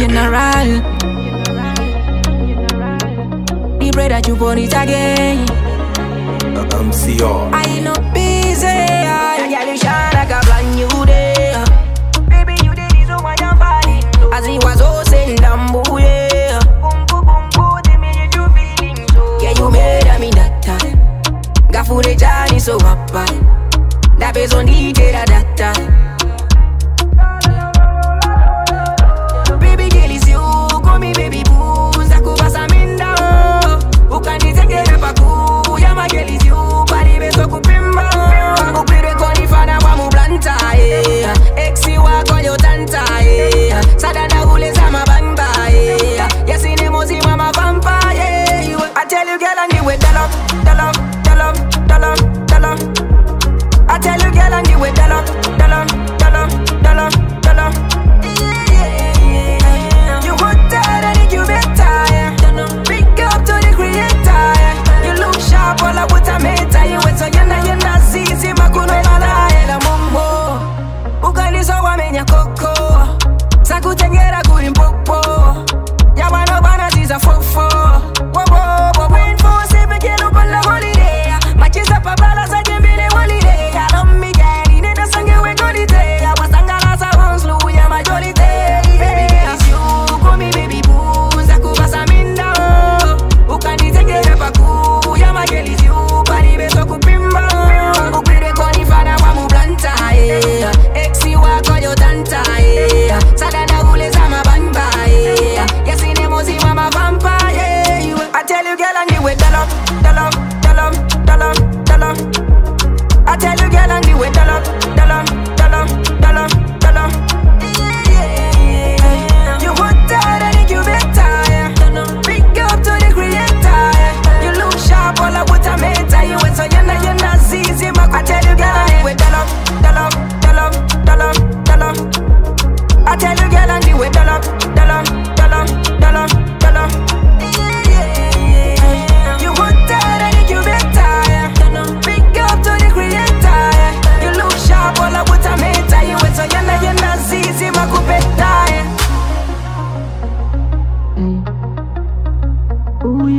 funeral. We pray that you born it again. Uh, MCR. I ain't no busy. I got you shine like a brand new day. Baby, you did it so much I'm falling. As it was all said and done, boy. so. yeah, you made me that time. Got food, the journey so up. That based on the data that. tell you, girl, and you with that.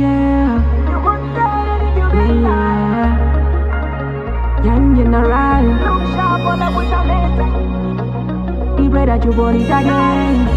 yeah. Ooh, yeah. Young general. Look sharp on the bush of it. He that you'd body again.